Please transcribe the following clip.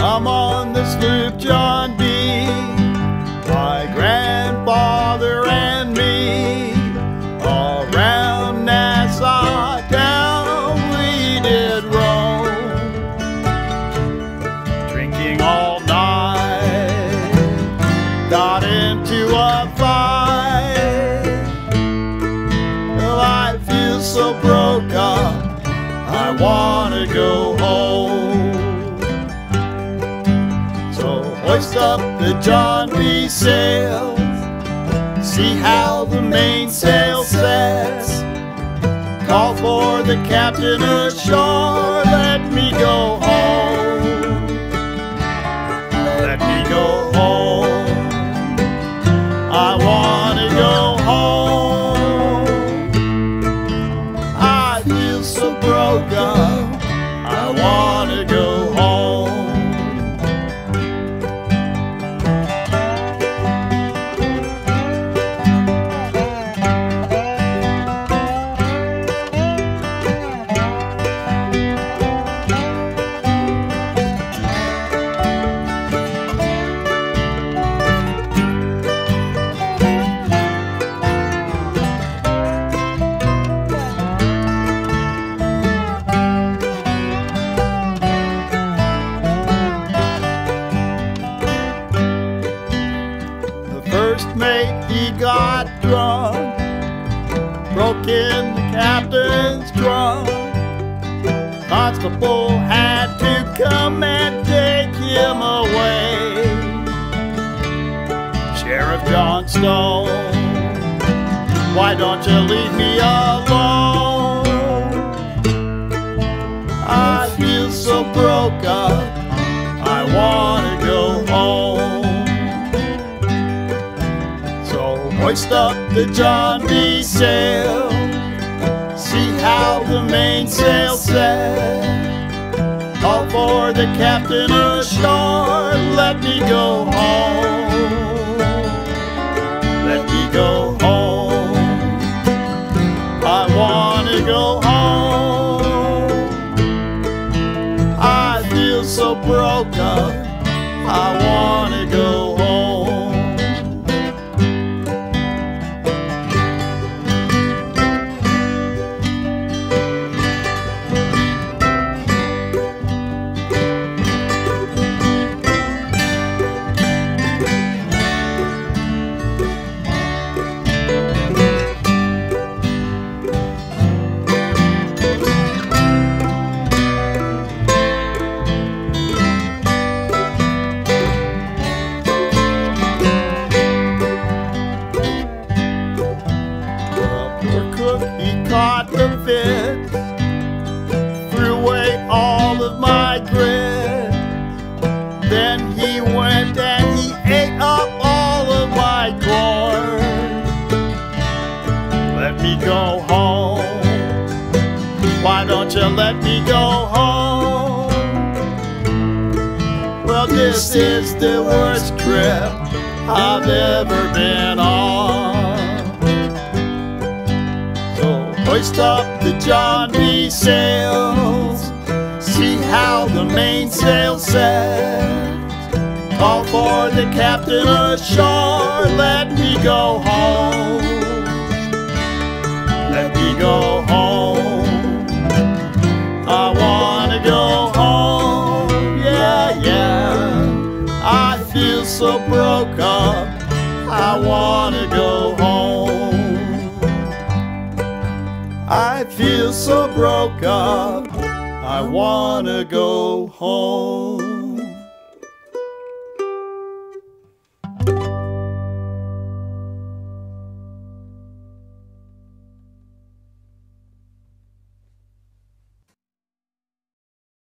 I'm on the sloop John B. My grandfather and me. Around Nassau town we did roam. Drinking all night. Got into a fight. Well, I feel so broke up. I wanna go home. Hoist up the John B. sails. See how the mainsail sets. Call for the captain ashore. First mate he got drunk, broke in the captain's trunk. Constable had to come and take him away. Sheriff John Stone, why don't you leave me alone? I feel so broke up, Hoist up the John B. sail. See how the mainsail set. Call for the captain ashore. Let me go home. Let me go home. I wanna go home. I feel so broke up. I wanna go go home. Why don't you let me go home? Well, this is the worst trip I've ever been on. So hoist up the John B. sails. See how the mainsail sets. Call for the captain ashore. Let me go home. So broke up. I wanna go home. I feel so broke up. I wanna go home.